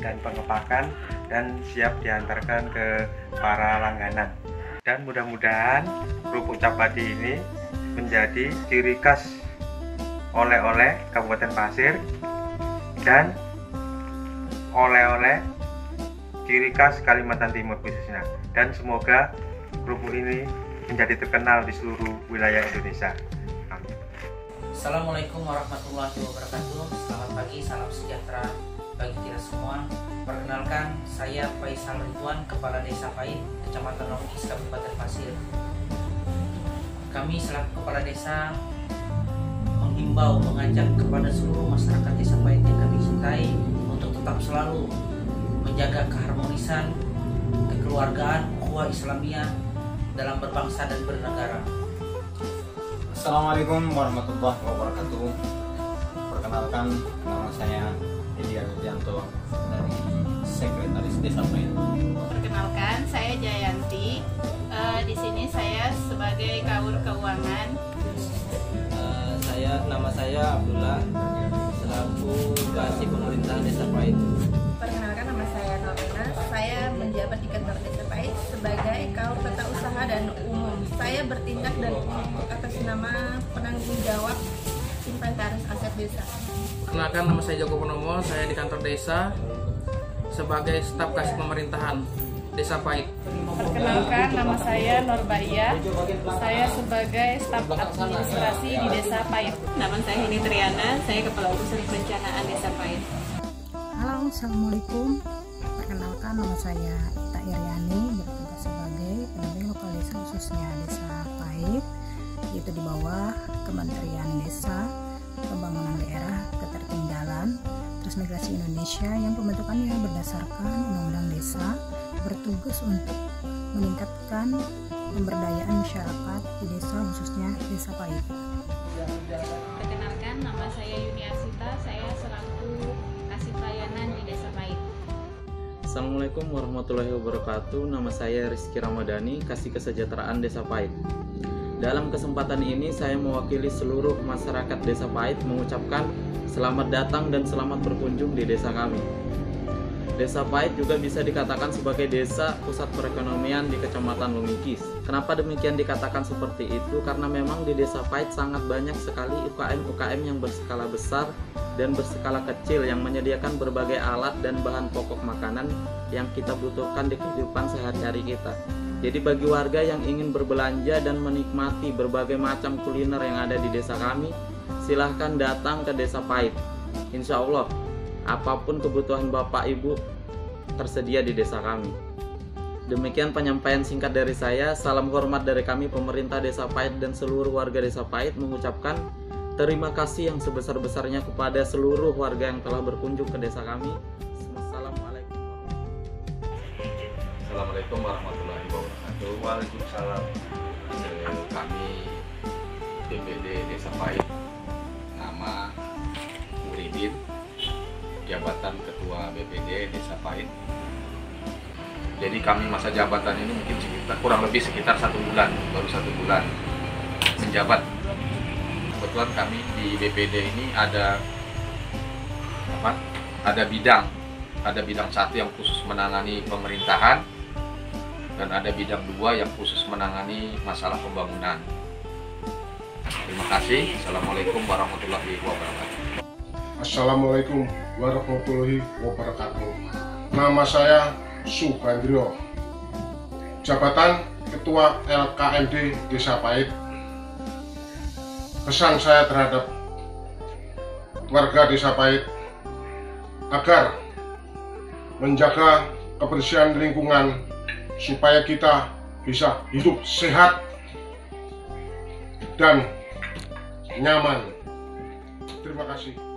Dan pengepakan dan siap diantarkan ke para langganan. Dan mudah-mudahan kerupuk capati ini menjadi ciri khas oleh-oleh Kabupaten Pasir dan oleh-oleh ciri khas Kalimantan Timur khususnya. Dan semoga kerupuk ini menjadi terkenal di seluruh wilayah Indonesia. Assalamualaikum warahmatullahi wabarakatuh. Selamat pagi, salam sejahtera bagi kita semua. Perkenalkan, saya Faisal Ridwan, Kepala Desa Pait, Kecamatan Longkis, Kabupaten Pasir. Kami selaku Kepala Desa menghimbau, mengajak kepada seluruh masyarakat Desa Pait yang kami cintai Untuk tetap selalu menjaga keharmonisan, kekeluargaan, ukhuwah Islamiyah dalam berbangsa dan bernegara. Assalamualaikum warahmatullahi wabarakatuh. Perkenalkan nama saya Edia Rudianto dari Sekretaris Desa Pait. Perkenalkan, saya Jayanti. Eh, di sini saya sebagai kawur keuangan. Eh, saya nama saya Abdullah desa. Kenalkan nama saya Joko Purnomo, saya di kantor desa sebagai staf kasih pemerintahan Desa Pait. Perkenalkan, nama saya Norbaia. Saya sebagai staf administrasi di Desa Pait. Nama saya Hini Triana, saya Kepala Urusan Perencanaan Desa Pait. Halo, Assalamualaikum. Perkenalkan nama saya Ita Iriani, bertugas sebagai pendamping lokal desa khususnya Desa Pait, yaitu di bawah Kementerian Desa, Pembangunan Daerah, Ketertinggalan, Transmigrasi Indonesia yang pembentukannya berdasarkan Undang-Undang Desa, bertugas untuk meningkatkan pemberdayaan masyarakat di desa khususnya Desa Pait. Perkenalkan, nama saya Yuni Asita. Saya selaku kasih pelayanan di Desa Pait. Assalamualaikum warahmatullahi wabarakatuh. Nama saya Rizky Ramadhani, kasih kesejahteraan Desa Pait. Dalam kesempatan ini saya mewakili seluruh masyarakat Desa Pait mengucapkan selamat datang dan selamat berkunjung di desa kami. Desa Pait juga bisa dikatakan sebagai desa pusat perekonomian di Kecamatan Lumikis. Kenapa demikian dikatakan seperti itu? Karena memang di Desa Pait sangat banyak sekali UKM-UKM yang berskala besar dan berskala kecil yang menyediakan berbagai alat dan bahan pokok makanan yang kita butuhkan di kehidupan sehari-hari kita. Jadi bagi warga yang ingin berbelanja dan menikmati berbagai macam kuliner yang ada di desa kami, silahkan datang ke Desa Pait. Insya Allah, apa pun kebutuhan Bapak Ibu tersedia di desa kami. Demikian penyampaian singkat dari saya. Salam hormat dari kami pemerintah Desa Pait dan seluruh warga Desa Pait mengucapkan Terima kasih yang sebesar-besarnya kepada seluruh warga yang telah berkunjung ke desa kami. Assalamualaikum warahmatullahi wabarakatuh. Waalaikumsalam. Eh, Kami DPD Desa Pahit, nama Muridin, jabatan Ketua BPD Desa Pahit. Jadi kami masa jabatan ini mungkin sekitar kurang lebih sekitar satu bulan, baru satu bulan menjabat. Kebetulan kami di BPD ini ada apa? Ada bidang, ada bidang satu yang khusus menangani pemerintahan, dan ada bidang dua yang khusus menangani masalah pembangunan. Terima kasih. Assalamualaikum warahmatullahi wabarakatuh. Assalamualaikum warahmatullahi wabarakatuh. Nama saya Subandrio, jabatan Ketua LKMD Desa Pahit. Pesan saya terhadap warga Desa Pahit agar menjaga kebersihan lingkungan supaya kita bisa hidup sehat dan nyaman. Terima kasih.